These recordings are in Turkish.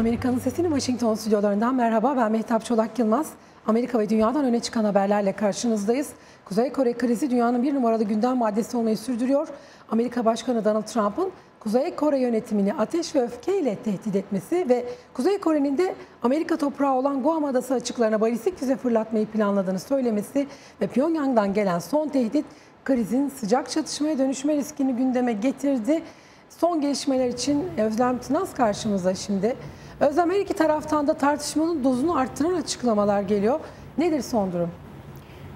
Amerika'nın sesini Washington stüdyolarından merhaba. Ben Mehtap Çolak Yılmaz. Amerika ve dünyadan öne çıkan haberlerle karşınızdayız. Kuzey Kore krizi dünyanın bir numaralı gündem maddesi olmayı sürdürüyor. Amerika Başkanı Donald Trump'ın Kuzey Kore yönetimini ateş ve öfkeyle tehdit etmesi ve Kuzey Kore'nin de Amerika toprağı olan Guam Adası açıklarına balistik füze fırlatmayı planladığını söylemesi ve Pyongyang'dan gelen son tehdit krizin sıcak çatışmaya dönüşme riskini gündeme getirdi. Son gelişmeler için Özlem Tınaz karşımıza şimdi. Özlem her iki taraftan da tartışmanın dozunu arttıran açıklamalar geliyor. Nedir son durum?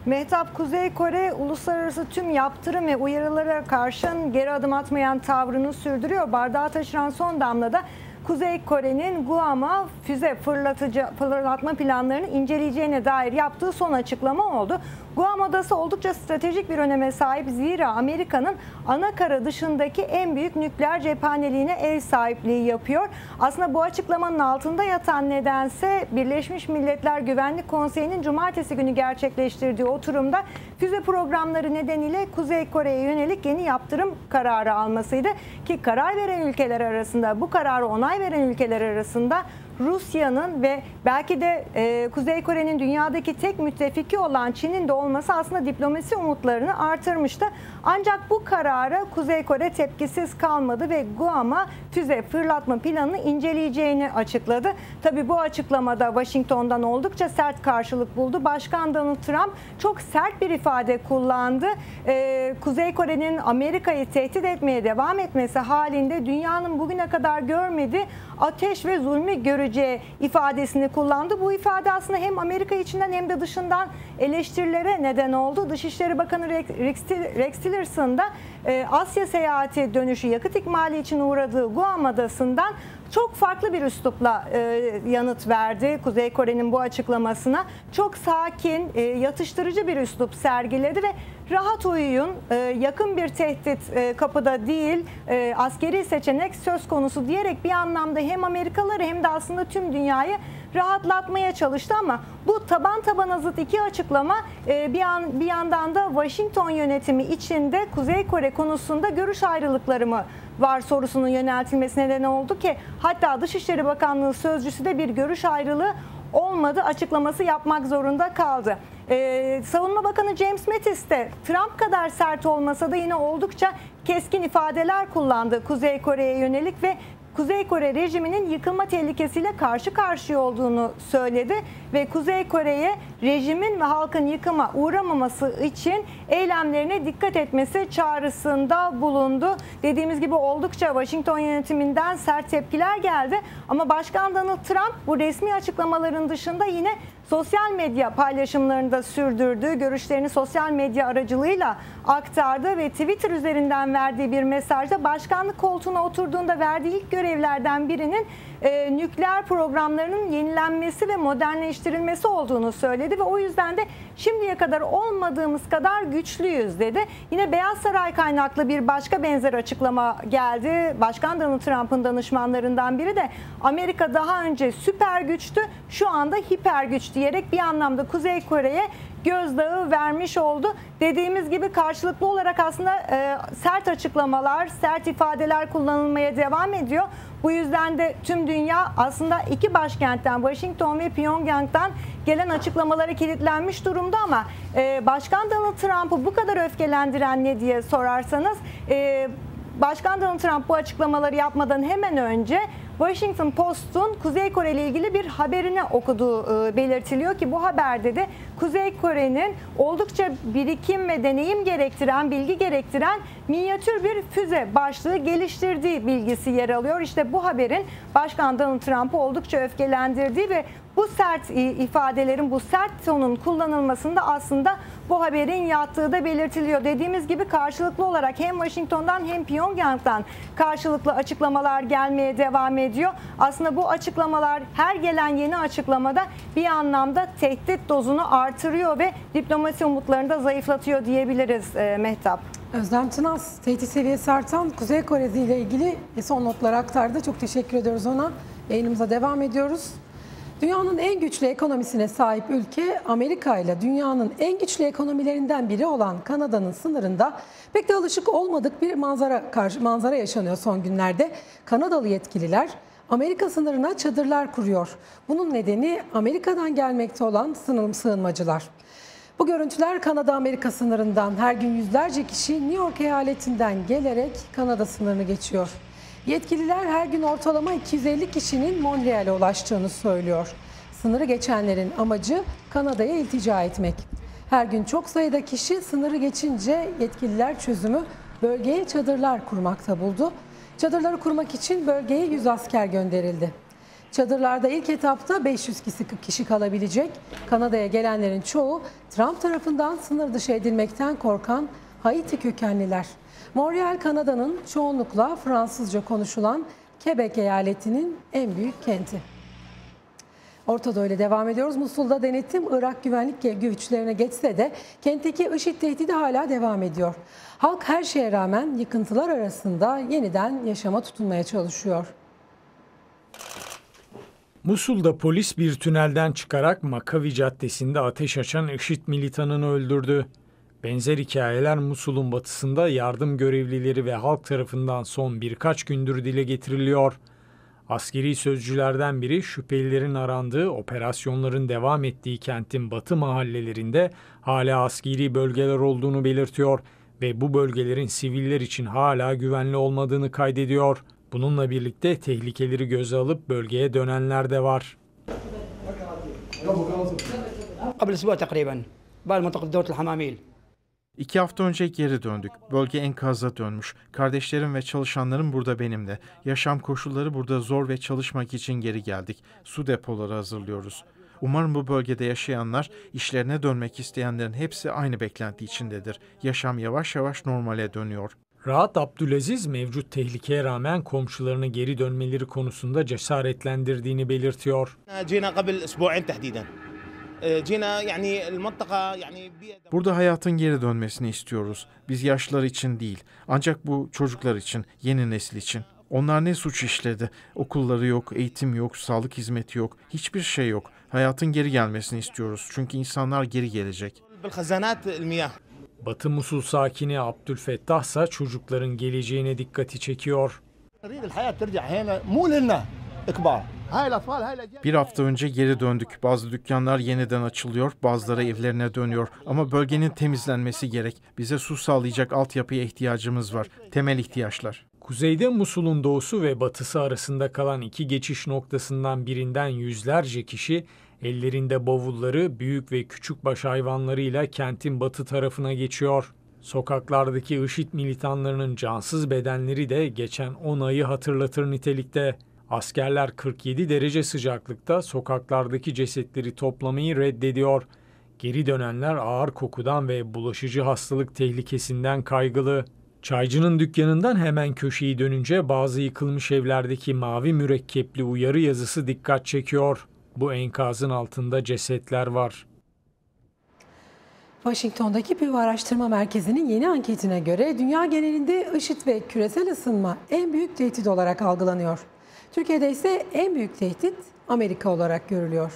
Mehtap Kuzey Kore uluslararası tüm yaptırım ve uyarılara karşın geri adım atmayan tavrını sürdürüyor. Bardağı taşıran son damlada Kuzey Kore'nin Guam'a füze fırlatıcı, fırlatma planlarını inceleyeceğine dair yaptığı son açıklama oldu. Guam Adası oldukça stratejik bir öneme sahip zira Amerika'nın ana kara dışındaki en büyük nükleer cephaneliğine ev sahipliği yapıyor. Aslında bu açıklamanın altında yatan nedense Birleşmiş Milletler Güvenlik Konseyi'nin cumartesi günü gerçekleştirdiği oturumda füze programları nedeniyle Kuzey Kore'ye yönelik yeni yaptırım kararı almasıydı. Ki karar veren ülkeler arasında bu kararı onay veren ülkeler arasında Rusya'nın ve belki de e, Kuzey Kore'nin dünyadaki tek müttefiki olan Çin'in de olması aslında diplomasi umutlarını artırmıştı. Ancak bu karara Kuzey Kore tepkisiz kalmadı ve Guam'a füze fırlatma planını inceleyeceğini açıkladı. Tabi bu açıklamada Washington'dan oldukça sert karşılık buldu. Başkan Donald Trump çok sert bir ifade kullandı. Ee, Kuzey Kore'nin Amerika'yı tehdit etmeye devam etmesi halinde dünyanın bugüne kadar görmediği ateş ve zulmü göreceği ifadesini kullandı. Bu ifade aslında hem Amerika içinden hem de dışından eleştirilere neden oldu. Dışişleri Bakanı Rex Tillerson e, Asya seyahati dönüşü yakıt ikmali için uğradığı Guam Adası'ndan çok farklı bir üslupla e, yanıt verdi Kuzey Kore'nin bu açıklamasına. Çok sakin, e, yatıştırıcı bir üslup sergiledi ve rahat uyuyun, e, yakın bir tehdit e, kapıda değil, e, askeri seçenek söz konusu diyerek bir anlamda hem Amerikalıları hem de aslında tüm dünyayı rahatlatmaya çalıştı ama bu taban tabana zıt iki açıklama e, bir, an, bir yandan da Washington yönetimi içinde Kuzey Kore konusunda görüş ayrılıkları mı var sorusunun yöneltilmesi neden oldu ki hatta Dışişleri Bakanlığı sözcüsü de bir görüş ayrılığı olmadı açıklaması yapmak zorunda kaldı. Ee, Savunma Bakanı James Mattis de Trump kadar sert olmasa da yine oldukça keskin ifadeler kullandı Kuzey Kore'ye yönelik ve Kuzey Kore rejiminin yıkılma tehlikesiyle karşı karşıya olduğunu söyledi ve Kuzey Kore'ye rejimin ve halkın yıkıma uğramaması için eylemlerine dikkat etmesi çağrısında bulundu. Dediğimiz gibi oldukça Washington yönetiminden sert tepkiler geldi ama Başkan Donald Trump bu resmi açıklamaların dışında yine sosyal medya paylaşımlarında sürdürdü. Görüşlerini sosyal medya aracılığıyla aktardı ve Twitter üzerinden verdiği bir mesajda başkanlık koltuğuna oturduğunda verdiği ilk görevlerden birinin e, nükleer programlarının yenilenmesi ve modernleştirilmesi olduğunu söyledi ve o yüzden de şimdiye kadar olmadığımız kadar güçlüyüz dedi. Yine Beyaz Saray kaynaklı bir başka benzer açıklama geldi. Başkan Donald Trump'ın danışmanlarından biri de Amerika daha önce süper güçtü, şu anda hiper güç diyerek bir anlamda Kuzey Kore'ye gözdağı vermiş oldu. Dediğimiz gibi karşılıklı olarak aslında e, sert açıklamalar, sert ifadeler kullanılmaya devam ediyor. Bu yüzden de tüm dünya aslında iki başkentten Washington ve Pyongyang'dan gelen açıklamalara kilitlenmiş durumda ama e, Başkan Donald Trump'ı bu kadar öfkelendiren ne diye sorarsanız e, Başkan Donald Trump bu açıklamaları yapmadan hemen önce Washington Post'un Kuzey Kore ile ilgili bir haberini okuduğu e, belirtiliyor ki bu haberde de Kuzey Kore'nin oldukça birikim ve deneyim gerektiren, bilgi gerektiren minyatür bir füze başlığı geliştirdiği bilgisi yer alıyor. İşte bu haberin Başkan Donald Trump'ı oldukça öfkelendirdiği ve bu sert ifadelerin, bu sert tonun kullanılmasında aslında bu haberin yattığı da belirtiliyor. Dediğimiz gibi karşılıklı olarak hem Washington'dan hem Pyongyang'dan karşılıklı açıklamalar gelmeye devam ediyor. Aslında bu açıklamalar her gelen yeni açıklamada bir anlamda tehdit dozunu artırıyor ve diplomasi umutlarını da zayıflatıyor diyebiliriz e, Mehtap. Özlem Tınaz, tehdit seviyesi artan Kuzey Kore ile ilgili son notlar aktardı. Çok teşekkür ediyoruz ona. Yayınımıza devam ediyoruz. Dünyanın en güçlü ekonomisine sahip ülke Amerika ile dünyanın en güçlü ekonomilerinden biri olan Kanada'nın sınırında pek de alışık olmadık bir manzara karşı manzara yaşanıyor son günlerde. Kanadalı yetkililer Amerika sınırına çadırlar kuruyor. Bunun nedeni Amerika'dan gelmekte olan sınır sığınmacılar. Bu görüntüler Kanada-Amerika sınırından her gün yüzlerce kişi New York eyaletinden gelerek Kanada sınırını geçiyor. Yetkililer her gün ortalama 250 kişinin Montreal'e ulaştığını söylüyor. Sınırı geçenlerin amacı Kanada'ya iltica etmek. Her gün çok sayıda kişi sınırı geçince yetkililer çözümü bölgeye çadırlar kurmakta buldu. Çadırları kurmak için bölgeye 100 asker gönderildi. Çadırlarda ilk etapta 500 kişi kalabilecek. Kanada'ya gelenlerin çoğu Trump tarafından sınır dışı edilmekten korkan Haiti kökenliler. Montreal, Kanada'nın çoğunlukla Fransızca konuşulan Quebec eyaletinin en büyük kenti. Orta ile devam ediyoruz. Musul'da denetim Irak güvenlik güçlerine geçse de kentteki IŞİD tehdidi hala devam ediyor. Halk her şeye rağmen yıkıntılar arasında yeniden yaşama tutunmaya çalışıyor. Musul'da polis bir tünelden çıkarak Makavi Caddesi'nde ateş açan IŞİD militanını öldürdü. Benzer hikayeler Musul'un batısında yardım görevlileri ve halk tarafından son birkaç gündür dile getiriliyor. Askeri sözcülerden biri şüphelilerin arandığı operasyonların devam ettiği kentin batı mahallelerinde hala askeri bölgeler olduğunu belirtiyor ve bu bölgelerin siviller için hala güvenli olmadığını kaydediyor. Bununla birlikte tehlikeleri göze alıp bölgeye dönenler de var. İki hafta önce geri döndük. Bölge enkazda dönmüş. Kardeşlerim ve çalışanlarım burada benimle. Yaşam koşulları burada zor ve çalışmak için geri geldik. Su depoları hazırlıyoruz. Umarım bu bölgede yaşayanlar, işlerine dönmek isteyenlerin hepsi aynı beklenti içindedir. Yaşam yavaş yavaş normale dönüyor. Rahat Abdülaziz mevcut tehlikeye rağmen komşularını geri dönmeleri konusunda cesaretlendirdiğini belirtiyor. Burada hayatın geri dönmesini istiyoruz. Biz yaşlılar için değil, ancak bu çocuklar için, yeni nesil için. Onlar ne suç işledi? Okulları yok, eğitim yok, sağlık hizmeti yok, hiçbir şey yok. Hayatın geri gelmesini istiyoruz çünkü insanlar geri gelecek. Batı Musul sakini Abdülfettah ise çocukların geleceğine dikkati çekiyor. Bir hafta önce geri döndük. Bazı dükkanlar yeniden açılıyor, bazıları evlerine dönüyor. Ama bölgenin temizlenmesi gerek. Bize su sağlayacak altyapıya ihtiyacımız var. Temel ihtiyaçlar. Kuzeyde Musul'un doğusu ve batısı arasında kalan iki geçiş noktasından birinden yüzlerce kişi ellerinde bavulları büyük ve küçük baş hayvanlarıyla kentin batı tarafına geçiyor. Sokaklardaki IŞİD militanlarının cansız bedenleri de geçen 10 ayı hatırlatır nitelikte. Askerler 47 derece sıcaklıkta sokaklardaki cesetleri toplamayı reddediyor. Geri dönenler ağır kokudan ve bulaşıcı hastalık tehlikesinden kaygılı. Çaycının dükkanından hemen köşeyi dönünce bazı yıkılmış evlerdeki mavi mürekkepli uyarı yazısı dikkat çekiyor. Bu enkazın altında cesetler var. Washington'daki Pew Araştırma Merkezi'nin yeni anketine göre dünya genelinde IŞİD ve küresel ısınma en büyük tehdit olarak algılanıyor. Türkiye'de ise en büyük tehdit Amerika olarak görülüyor.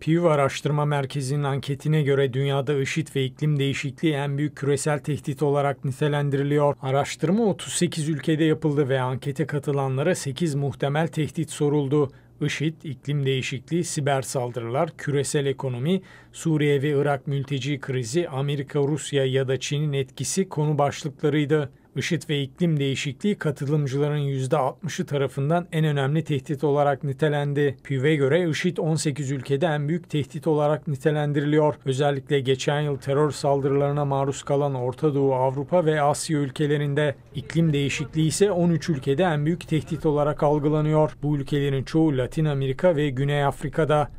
Pew Araştırma Merkezi'nin anketine göre dünyada IŞİD ve iklim değişikliği en büyük küresel tehdit olarak nitelendiriliyor. Araştırma 38 ülkede yapıldı ve ankete katılanlara 8 muhtemel tehdit soruldu. IŞİD, iklim değişikliği, siber saldırılar, küresel ekonomi, Suriye ve Irak mülteci krizi, Amerika, Rusya ya da Çin'in etkisi konu başlıklarıydı. IŞİD ve iklim değişikliği katılımcıların %60'ı tarafından en önemli tehdit olarak nitelendi. PÜV'e göre IŞİD 18 ülkede en büyük tehdit olarak nitelendiriliyor. Özellikle geçen yıl terör saldırılarına maruz kalan Orta Doğu, Avrupa ve Asya ülkelerinde. iklim değişikliği ise 13 ülkede en büyük tehdit olarak algılanıyor. Bu ülkelerin çoğu Latin Amerika ve Güney Afrika'da.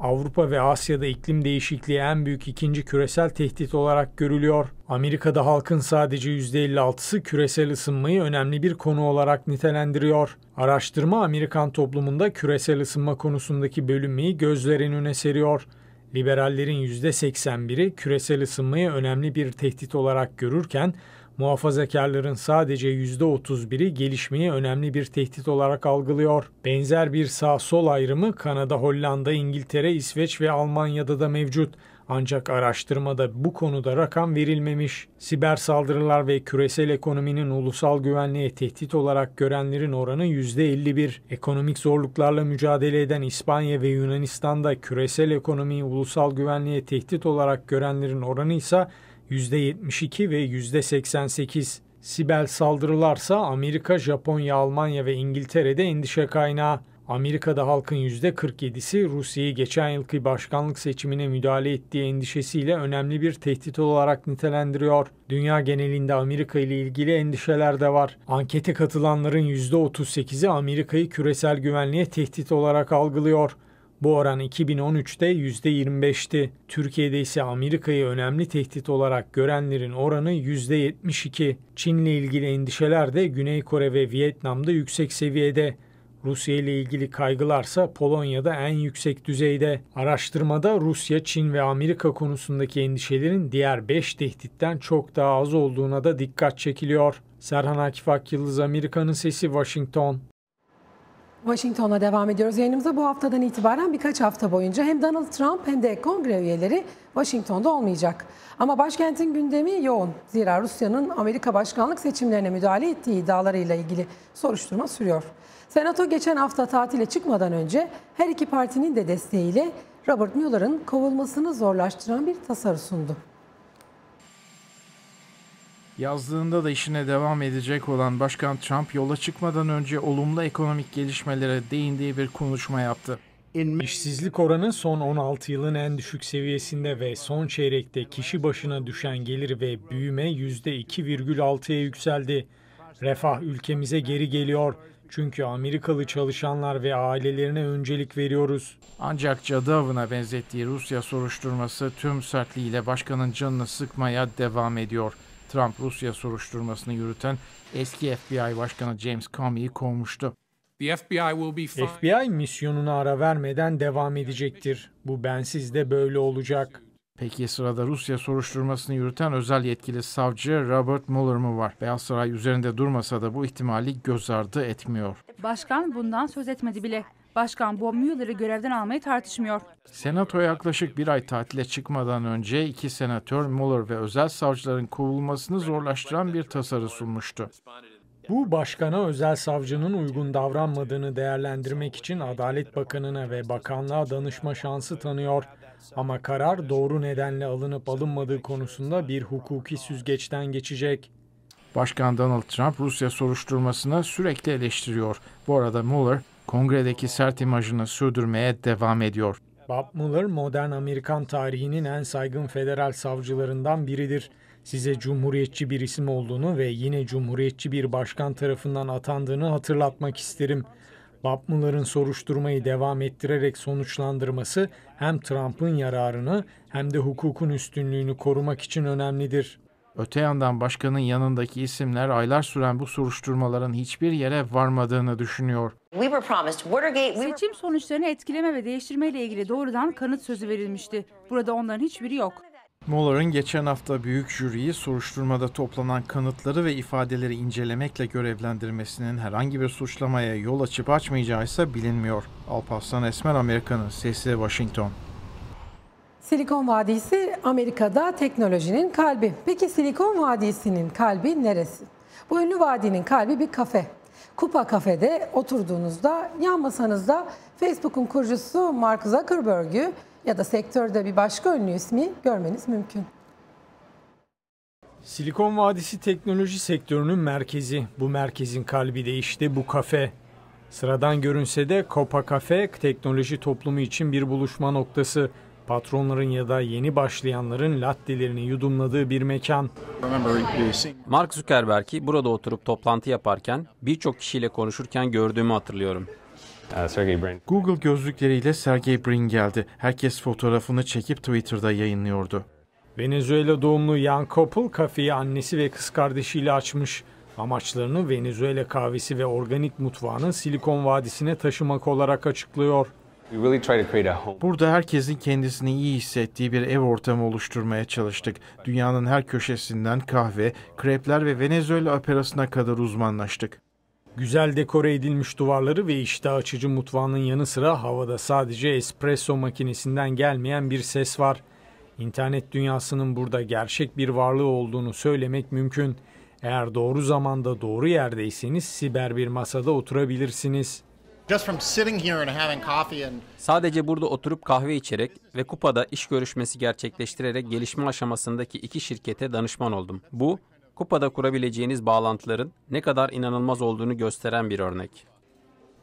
Avrupa ve Asya'da iklim değişikliği en büyük ikinci küresel tehdit olarak görülüyor. Amerika'da halkın sadece %56'sı küresel ısınmayı önemli bir konu olarak nitelendiriyor. Araştırma Amerikan toplumunda küresel ısınma konusundaki bölünmeyi gözlerin önüne seriyor. Liberallerin %81'i küresel ısınmayı önemli bir tehdit olarak görürken Muhafazakarların sadece %31'i gelişmeyi önemli bir tehdit olarak algılıyor. Benzer bir sağ-sol ayrımı Kanada, Hollanda, İngiltere, İsveç ve Almanya'da da mevcut. Ancak araştırmada bu konuda rakam verilmemiş. Siber saldırılar ve küresel ekonominin ulusal güvenliğe tehdit olarak görenlerin oranı %51. Ekonomik zorluklarla mücadele eden İspanya ve Yunanistan'da küresel ekonomiyi ulusal güvenliğe tehdit olarak görenlerin oranı ise %72 ve %88. Siber saldırılarsa Amerika, Japonya, Almanya ve İngiltere'de endişe kaynağı. Amerika'da halkın %47'si Rusya'yı geçen yılki başkanlık seçimine müdahale ettiği endişesiyle önemli bir tehdit olarak nitelendiriyor. Dünya genelinde Amerika ile ilgili endişeler de var. Ankete katılanların %38'i Amerika'yı küresel güvenliğe tehdit olarak algılıyor. Bu oran 2013'te %25'ti. Türkiye'de ise Amerika'yı önemli tehdit olarak görenlerin oranı %72. Çin'le ilgili endişeler de Güney Kore ve Vietnam'da yüksek seviyede. Rusya ile ilgili kaygılarsa Polonya'da en yüksek düzeyde. Araştırmada Rusya, Çin ve Amerika konusundaki endişelerin diğer 5 tehditten çok daha az olduğuna da dikkat çekiliyor. Serhan Akif Akyıldız, Amerika'nın Sesi, Washington. Washington'a devam ediyoruz. Yayınımıza bu haftadan itibaren birkaç hafta boyunca hem Donald Trump hem de kongre üyeleri Washington'da olmayacak. Ama başkentin gündemi yoğun. Zira Rusya'nın Amerika başkanlık seçimlerine müdahale ettiği iddialarıyla ilgili soruşturma sürüyor. Senato geçen hafta tatile çıkmadan önce her iki partinin de desteğiyle Robert Mueller'ın kovulmasını zorlaştıran bir tasarı sundu. Yazdığında da işine devam edecek olan Başkan Trump yola çıkmadan önce olumlu ekonomik gelişmelere değindiği bir konuşma yaptı. İşsizlik oranı son 16 yılın en düşük seviyesinde ve son çeyrekte kişi başına düşen gelir ve büyüme %2,6'ya yükseldi. Refah ülkemize geri geliyor. Çünkü Amerikalı çalışanlar ve ailelerine öncelik veriyoruz. Ancak cadı avına benzettiği Rusya soruşturması tüm sertliğiyle başkanın canını sıkmaya devam ediyor. Trump Rusya soruşturmasını yürüten eski FBI Başkanı James Comey'i kovmuştu. FBI misyonuna ara vermeden devam edecektir. Bu bensiz de böyle olacak. Peki sırada Rusya soruşturmasını yürüten özel yetkili savcı Robert Mueller mı var? Beyaz Saray üzerinde durmasa da bu ihtimali göz ardı etmiyor. Başkan bundan söz etmedi bile. Başkan Bob Mueller'ı görevden almayı tartışmıyor. Senato yaklaşık bir ay tatile çıkmadan önce iki senatör Mueller ve özel savcıların kovulmasını zorlaştıran bir tasarı sunmuştu. Bu başkana özel savcının uygun davranmadığını değerlendirmek için Adalet Bakanı'na ve bakanlığa danışma şansı tanıyor. Ama karar doğru nedenle alınıp alınmadığı konusunda bir hukuki süzgeçten geçecek. Başkan Donald Trump Rusya soruşturmasını sürekli eleştiriyor. Bu arada Mueller kongredeki sert imajını sürdürmeye devam ediyor. Bob Mueller modern Amerikan tarihinin en saygın federal savcılarından biridir. Size cumhuriyetçi bir isim olduğunu ve yine cumhuriyetçi bir başkan tarafından atandığını hatırlatmak isterim. Bob Mueller'ın soruşturmayı devam ettirerek sonuçlandırması hem Trump'ın yararını hem de hukukun üstünlüğünü korumak için önemlidir. Öte yandan başkanın yanındaki isimler aylar süren bu soruşturmaların hiçbir yere varmadığını düşünüyor. Seçim sonuçlarını etkileme ve değiştirme ile ilgili doğrudan kanıt sözü verilmişti. Burada onların hiçbiri yok. Mueller'ın geçen hafta büyük jüriyi soruşturmada toplanan kanıtları ve ifadeleri incelemekle görevlendirmesinin herhangi bir suçlamaya yol açıp açmayacağı ise bilinmiyor. Alparslan Esmer Amerika'nın sesi Washington. Silikon Vadisi Amerika'da teknolojinin kalbi. Peki Silikon Vadisi'nin kalbi neresi? Bu ünlü vadinin kalbi bir kafe. Kupa Kafe'de oturduğunuzda yan masanızda Facebook'un kurucusu Mark Zuckerberg'ü ya da sektörde bir başka ünlü ismi görmeniz mümkün. Silikon Vadisi teknoloji sektörünün merkezi. Bu merkezin kalbi de işte bu kafe. Sıradan görünse de Copa Cafe teknoloji toplumu için bir buluşma noktası. Patronların ya da yeni başlayanların lattelerini yudumladığı bir mekan. Mark Zuckerberg'i burada oturup toplantı yaparken birçok kişiyle konuşurken gördüğümü hatırlıyorum. Google gözlükleriyle Sergey Brin geldi. Herkes fotoğrafını çekip Twitter'da yayınlıyordu. Venezuela doğumlu Jan Koppel kafeyi annesi ve kız kardeşiyle açmış. Amaçlarını Venezuela kahvesi ve organik mutfağını Silikon Vadisi'ne taşımak olarak açıklıyor. Burada herkesin kendisini iyi hissettiği bir ev ortamı oluşturmaya çalıştık. Dünyanın her köşesinden kahve, krepler ve Venezuela operasına kadar uzmanlaştık. Güzel dekore edilmiş duvarları ve iştah açıcı mutfağının yanı sıra havada sadece espresso makinesinden gelmeyen bir ses var. İnternet dünyasının burada gerçek bir varlığı olduğunu söylemek mümkün. Eğer doğru zamanda doğru yerdeyseniz siber bir masada oturabilirsiniz. Just from sitting here and having coffee and Sadece burada oturup kahve içerek ve Kupa'da iş görüşmesi gerçekleştirerek gelişme aşamasındaki iki şirkete danışman oldum. Bu, Kupa'da kurabileceğiniz bağlantıların ne kadar inanılmaz olduğunu gösteren bir örnek.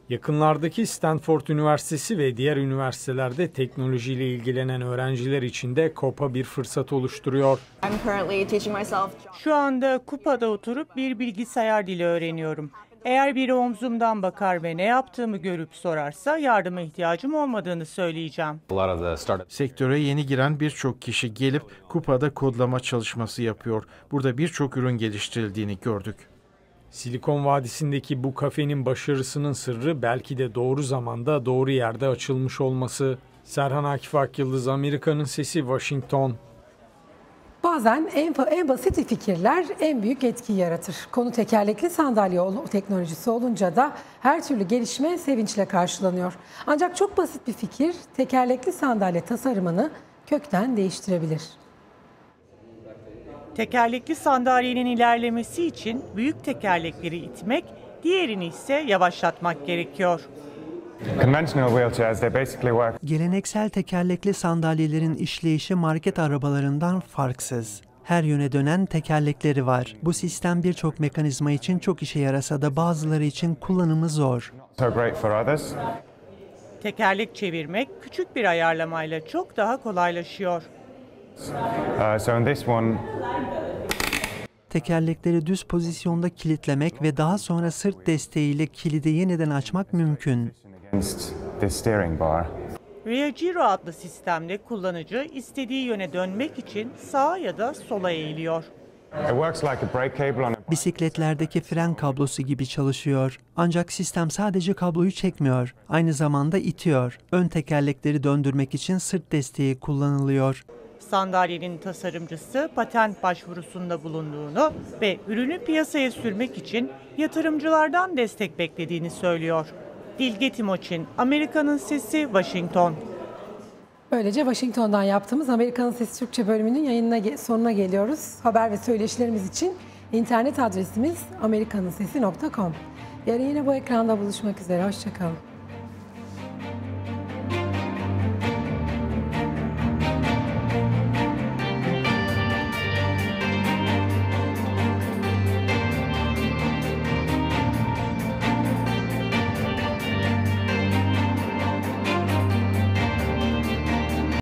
Yakınlardaki Stanford Üniversitesi ve diğer üniversitelerde teknolojiyle ilgilenen öğrenciler için de COPA bir fırsat oluşturuyor. I'm currently teaching myself Şu anda kupada oturup bir bilgisayar dili öğreniyorum. Eğer biri omzumdan bakar ve ne yaptığımı görüp sorarsa yardıma ihtiyacım olmadığını söyleyeceğim. Sektöre yeni giren birçok kişi gelip Kupa'da kodlama çalışması yapıyor. Burada birçok ürün geliştirildiğini gördük. Silikon Vadisi'ndeki bu kafenin başarısının sırrı belki de doğru zamanda doğru yerde açılmış olması. Serhan Akif Akyıldız, Amerika'nın Sesi, Washington. Bazen en, en basit fikirler en büyük etki yaratır. Konu tekerlekli sandalye ol- teknolojisi olunca da her türlü gelişme sevinçle karşılanıyor. Ancak çok basit bir fikir tekerlekli sandalye tasarımını kökten değiştirebilir. Tekerlekli sandalyenin ilerlemesi için büyük tekerlekleri itmek, diğerini ise yavaşlatmak gerekiyor. Geleneksel tekerlekli sandalyelerin işleyişi market arabalarından farksız. Her yöne dönen tekerlekleri var. Bu sistem birçok mekanizma için çok işe yarasa da bazıları için kullanımı zor. so great for others. Tekerlek çevirmek küçük bir ayarlamayla çok daha kolaylaşıyor. Uh, so in this one, Tekerlekleri düz pozisyonda kilitlemek ve daha sonra sırt desteğiyle kilidi yeniden açmak mümkün. Rear Giro adlı sistemde kullanıcı istediği yöne dönmek için sağa ya da sola eğiliyor. Bisikletlerdeki fren kablosu gibi çalışıyor. Ancak sistem sadece kabloyu çekmiyor, aynı zamanda itiyor. Ön tekerlekleri döndürmek için sırt desteği kullanılıyor. Sandalyenin tasarımcısı patent başvurusunda bulunduğunu ve ürünü piyasaya sürmek için yatırımcılardan destek beklediğini söylüyor. Dilge Timoçin, Amerika'nın Sesi, Washington. Böylece Washington'dan yaptığımız Amerika'nın Sesi Türkçe bölümünün yayınına sonuna geliyoruz. Haber ve söyleşilerimiz için internet adresimiz amerikanınsesi.com. Yarın yine bu ekranda buluşmak üzere. Hoşçakalın.